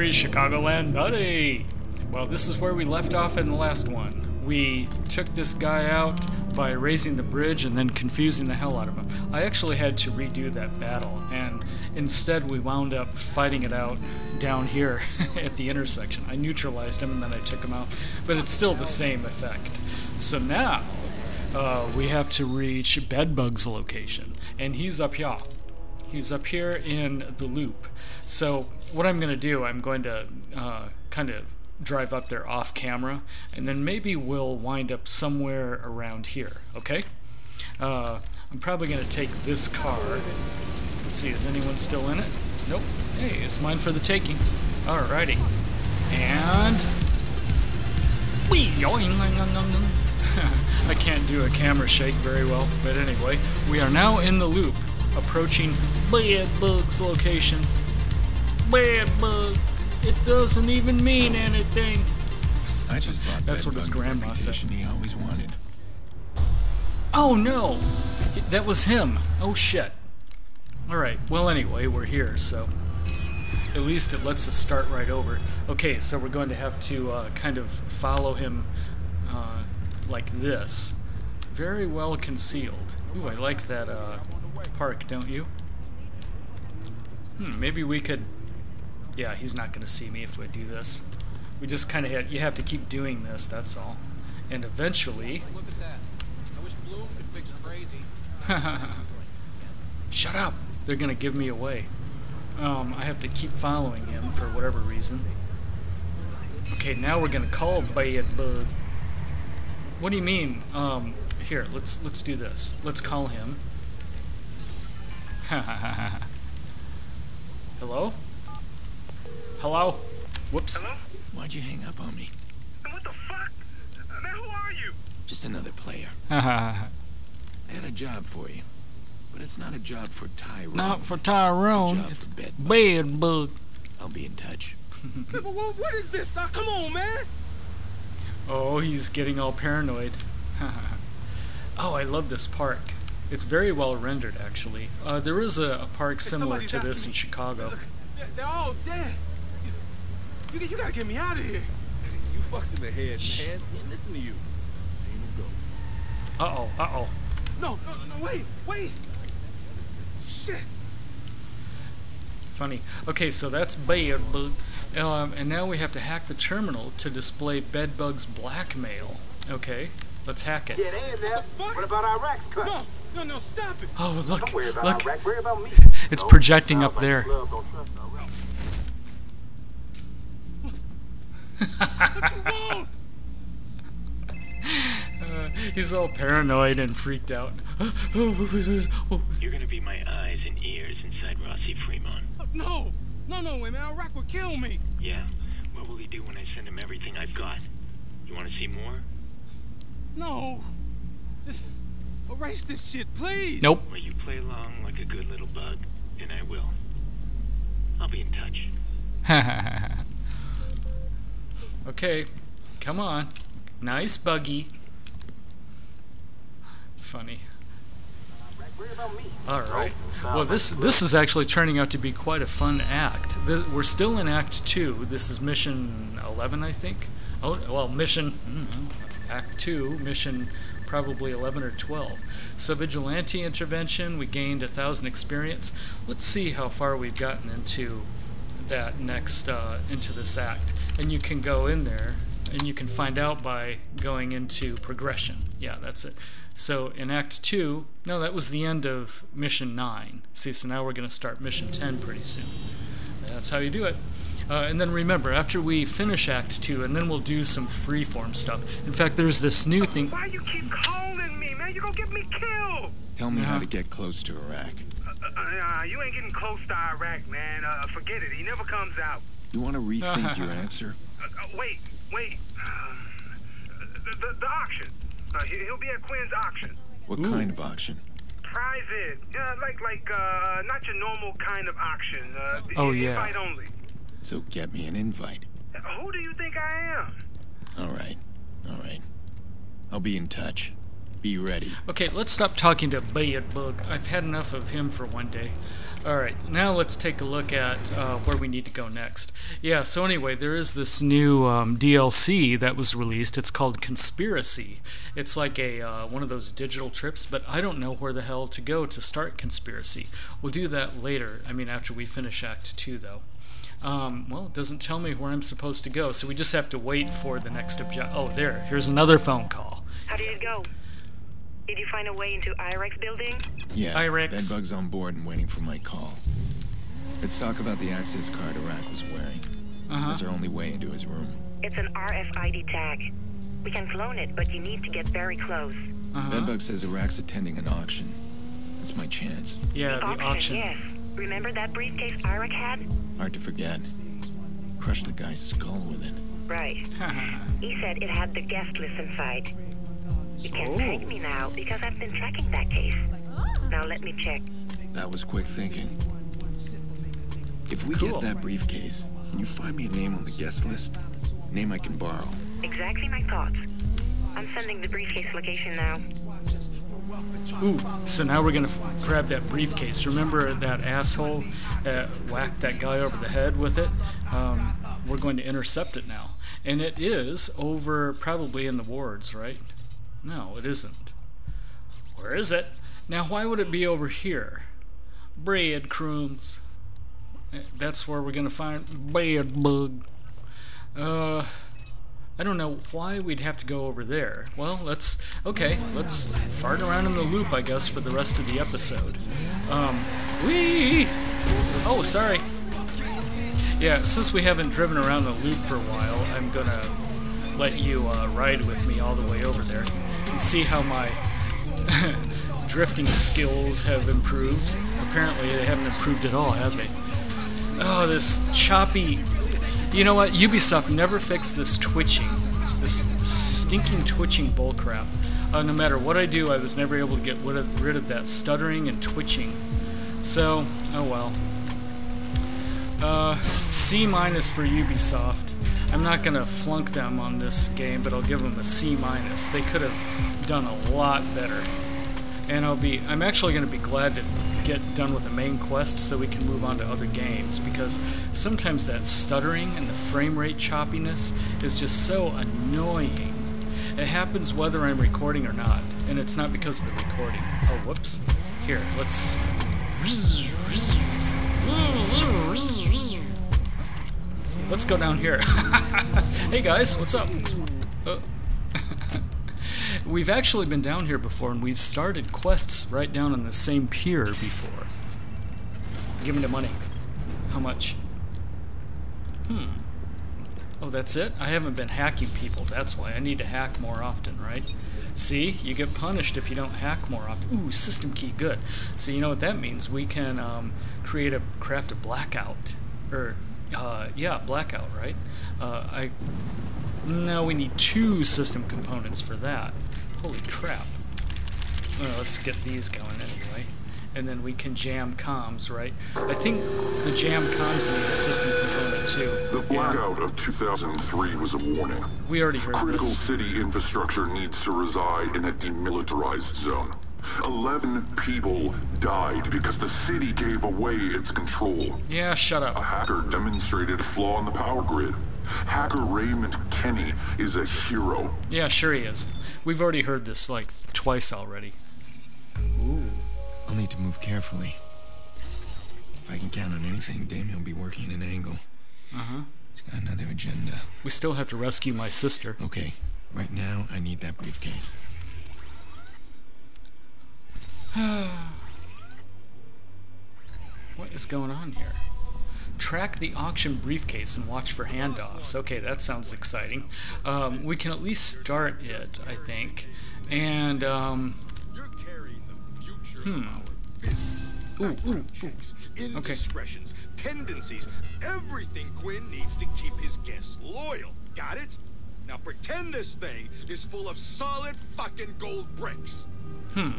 Discovery Chicagoland Buddy! Well, this is where we left off in the last one. We took this guy out by raising the bridge and then confusing the hell out of him. I actually had to redo that battle, and instead we wound up fighting it out down here at the intersection. I neutralized him and then I took him out, but it's still the same effect. So now, uh, we have to reach Bedbug's location, and he's up here. He's up here in the loop. So what I'm going to do, I'm going to uh, kind of drive up there off camera, and then maybe we'll wind up somewhere around here, okay? Uh, I'm probably going to take this car. Let's see, is anyone still in it? Nope. Hey, it's mine for the taking. Alrighty. And... I can't do a camera shake very well, but anyway, we are now in the loop, approaching Bad Bug's location. Bad Bug, it doesn't even mean anything. I just bought That's what his grandma said. He always wanted. Oh no! That was him. Oh shit. Alright, well anyway, we're here, so at least it lets us start right over. Okay, so we're going to have to uh, kind of follow him uh, like this. Very well concealed. Ooh, I like that uh, park, don't you? Hmm, maybe we could... Yeah, he's not going to see me if we do this. We just kind of have... You have to keep doing this, that's all. And eventually... Look at that. I wish Blume could fix crazy. Shut up! They're gonna give me away. Um, I have to keep following him for whatever reason. Okay, now we're gonna call Bad Bug. What do you mean? Um, here, let's let's do this. Let's call him. Hello? Hello? Whoops. Hello? Why'd you hang up on me? What the fuck? Man, who are you? Just another player. I had a job for you. But it's not a job for Tyrone. Not for It's a Tyrone. job It's for Bedbug. Bad Bug. I'll be in touch. What, what, what is this? Uh, come on, man. Oh, he's getting all paranoid. oh, I love this park. It's very well rendered, actually. Uh, there is a, a park similar to this me. in Chicago. They're, they're all dead. You, you, you gotta get me out of here. You fucked in the head, Shh. man. Yeah, listen to you. Seen him go. Uh oh, uh oh. No, no, no, no, wait, wait. Shit. Funny. Okay, so that's Bad Bug. Um, and now we have to hack the terminal to display Bedbug's blackmail. Okay, let's hack it. Get in there. fuck? What about Iraq's cut? No, no, no, stop it. Oh, look, Don't worry about look. Iraq. Worry about me. It's Oh, projecting up there. the club don't trust Iraq. What you want? Uh, he's all paranoid and freaked out. Oh, You're gonna be my eyes and ears inside Rossi Fremont. No, no, no, man. Iraq will kill me. Yeah? What will he do when I send him everything I've got? You wanna see more? No. Just erase this shit, please. Nope. Well, you play along like a good little bug, and I will. I'll be in touch. okay, come on. Nice buggy. Funny. Worry. All right. Well, this this is actually turning out to be quite a fun act. Th we're still in Act Two. This is Mission Eleven, I think. Oh, well, Mission mm, Act Two, Mission probably eleven or twelve. So vigilante intervention. We gained a thousand experience. Let's see how far we've gotten into that next uh, into this act, and you can go in there and you can find out by going into progression. Yeah, that's it. So in Act 2, no, that was the end of Mission 9. See, so now we're going to start Mission 10 pretty soon. That's how you do it. Uh, and then remember, after we finish Act 2, and then we'll do some freeform stuff. In fact, there's this new thing. Why you keep calling me, man? You gonna get me killed. Tell me how Uh-huh. to get close to Iraq. Uh, uh, you ain't getting close to Iraq, man. Uh, forget it. He never comes out. You want to rethink your answer? Uh, uh, wait, wait. Um, the, the, the auction. Uh, he, he'll be at Quinn's auction. What Ooh. kind of auction? Private. Uh, like, like, uh, not your normal kind of auction. Uh, Oh, yeah. Invite only. So get me an invite. Who do you think I am? All right. All right. I'll be in touch. Be ready. Okay, let's stop talking to Bad Bug. I've had enough of him for one day. Alright, now let's take a look at uh, where we need to go next. Yeah, so anyway, there is this new um, DLC that was released. It's called Conspiracy. It's like a uh, one of those digital trips, but I don't know where the hell to go to start Conspiracy. We'll do that later. I mean, after we finish Act 2, though. Um, well, it doesn't tell me where I'm supposed to go, so we just have to wait for the next object. Oh, there. Here's another phone call. How did it go? Did you find a way into Iraq's building? Yeah, Irex. Bedbug's on board and waiting for my call. Let's talk about the access card Iraq was wearing. Uh-huh. That's our only way into his room. It's an RFID tag. We can clone it, but you need to get very close. Uh-huh. Bedbug says Iraq's attending an auction. That's my chance. Yeah, the auction. yes. Remember that briefcase IREX had? Hard to forget. Crushed the guy's skull with it. Right. He said it had the guest list inside. You can Oh. thank me now because I've been tracking that case. Now let me check. That was quick thinking. If we Cool. get that briefcase, can you find me a name on the guest list? Name I can borrow. Exactly my thoughts. I'm sending the briefcase location now. Ooh, so now we're gonna grab that briefcase. Remember that asshole uh, whacked that guy over the head with it? Um, we're going to intercept it now. And it is over probably in the wards, right? No, it isn't. Where is it? Now, why would it be over here? Breadcrumbs. Eh, That's where we're gonna find bed bug. Uh, I don't know why we'd have to go over there. Well, let's okay. Let's fart around in the loop, I guess, for the rest of the episode. Um, wee. Oh, sorry. Yeah, since we haven't driven around the loop for a while, I'm gonna let you uh, ride with me all the way over there and see how my drifting skills have improved. Apparently, they haven't improved at all, have they? Oh, this choppy. You know what? Ubisoft never fixed this twitching, this stinking twitching bullcrap. Uh, no matter what I do, I was never able to get rid of, that stuttering and twitching. So, oh well. Uh, C minus for Ubisoft. I'm not gonna flunk them on this game, but I'll give them a C minus. They could have done a lot better. And I'll be, I'm actually gonna be glad to get done with the main quest so we can move on to other games because sometimes that stuttering and the frame rate choppiness is just so annoying. It happens whether I'm recording or not, and it's not because of the recording. Oh, whoops. Here, let's. Let's go down here. hey guys, what's up? Uh, we've actually been down here before, and we've started quests right down on the same pier before. Give me the money. How much? Hmm. Oh, that's it? I haven't been hacking people. That's why. I need to hack more often, right? See? You get punished if you don't hack more often. Ooh, system key. Good. So you know what that means? We can um, create a craft a blackout. Or, uh, yeah, blackout, right? Uh, I... No, we need two system components for that. Holy crap. Well, let's get these going anyway. And then we can jam comms, right? I think the jam comms need a system component too. The blackout of 2003 was a warning. We already heard Critical this. city infrastructure needs to reside in a demilitarized zone. Eleven people died because the city gave away its control. Yeah, shut up. A hacker demonstrated a flaw in the power grid. Hacker Raymond Kenney is a hero. Yeah, sure he is. We've already heard this like twice already. I'll need to move carefully. If I can count on anything, Damien will be working at an angle. Uh-huh. He's got another agenda. We still have to rescue my sister. Okay, right now I need that briefcase. What is going on here? Track the auction briefcase and watch for handoffs. Okay, that sounds exciting. Um, we can at least start it, I think. And, um, Hmm. business. Ooh, ooh, checks, indiscretions, tendencies, everything Quinn needs to keep his guests loyal. Got it? Now pretend this thing is full of solid fucking gold bricks. Hmm.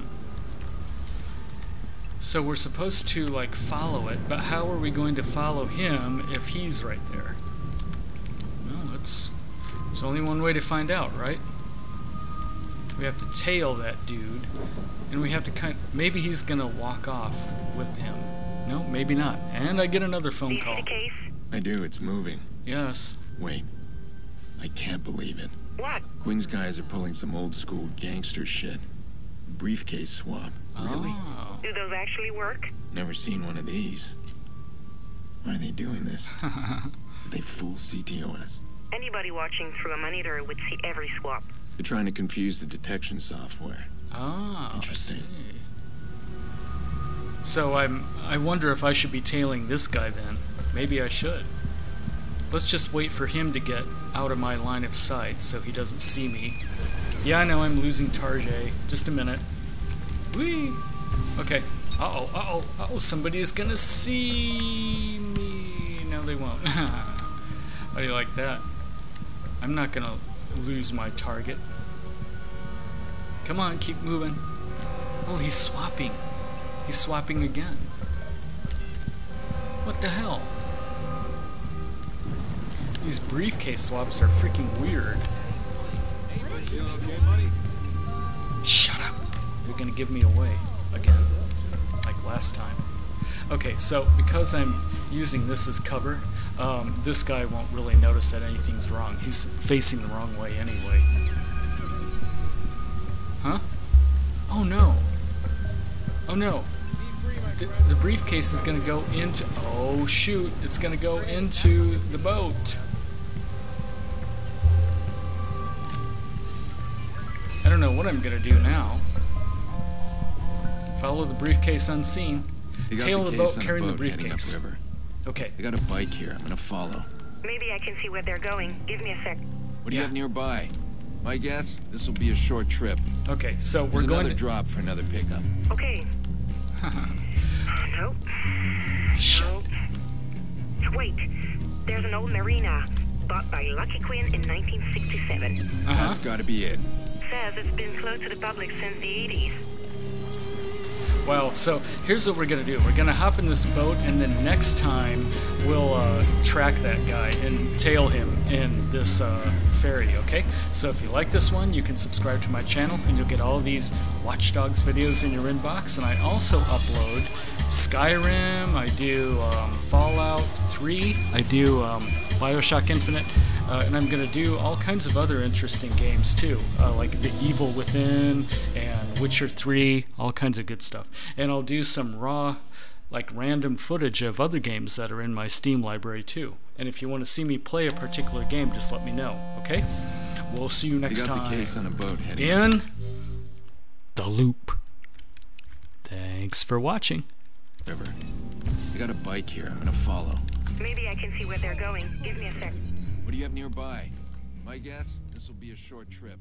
so we're supposed to, like, follow it, but how are we going to follow him if he's right there? Well, it's. There's only one way to find out, right? We have to tail that dude, and we have to kind. Maybe he's gonna walk off with him. No, maybe not. And I get another phone call. the case? I do, it's moving. Yes. Wait. I can't believe it. What? Quinn's guys are pulling some old school gangster shit. Briefcase swap. Really? Oh. Do those actually work? Never seen one of these. Why are they doing this? they fool CTOS. Anybody watching through a monitor would see every swap. They're trying to confuse the detection software. Ah, Interesting. I. So I'm. I wonder if I should be tailing this guy then. Maybe I should. Let's just wait for him to get out of my line of sight so he doesn't see me. Yeah, I know I'm losing Tarjay. Just a minute. Whee! Okay. Uh-oh, uh-oh, uh-oh, somebody's gonna see me. No, they won't. How do you like that? I'm not gonna lose my target. Come on, keep moving. Oh, he's swapping. He's swapping again. What the hell? These briefcase swaps are freaking weird. Shut up! They're gonna give me away again, like last time. Okay, so because I'm using this as cover, um, this guy won't really notice that anything's wrong. He's facing the wrong way anyway. Huh? Oh no! Oh no! The, the briefcase is gonna go into. Oh shoot! It's gonna go into the boat. I don't know what I'm gonna do now. Follow the briefcase unseen. Tail the the boat carrying the briefcase. Upriver. Okay. I got a bike here. I'm gonna follow. Maybe I can see where they're going. Give me a sec. What do you have nearby? My guess, this will be a short trip. Okay. So There's we're going another to. drop for another pickup. Okay. nope. Shit. Nope. Wait. There's an old marina bought by Lucky Quinn in 1967. Uh-huh. That's got to be it. Says it's been closed to the public since the 80s. Well, so here's what we're gonna do. We're gonna hop in this boat, and then next time we'll uh, track that guy and tail him in this uh, ferry. Okay? So if you like this one, you can subscribe to my channel, and you'll get all these Watch Dogs videos in your inbox. And I also upload Skyrim. I do um, Fallout 3. I do um, Bioshock Infinite. Uh, and I'm to do all kinds of other interesting games too, uh, like The Evil Within and Witcher 3, all kinds of good stuff. And I'll do some raw, like random footage of other games that are in my Steam library too. And if you want to see me play a particular game, just let me know, okay? We'll see you They next got time the case on a boat heading in The Loop. Thanks for watching. upriver. They got a bike here. I'm gonna follow. Maybe I can see where they're going. Give me a sec. What do you have nearby? My guess, this will be a short trip.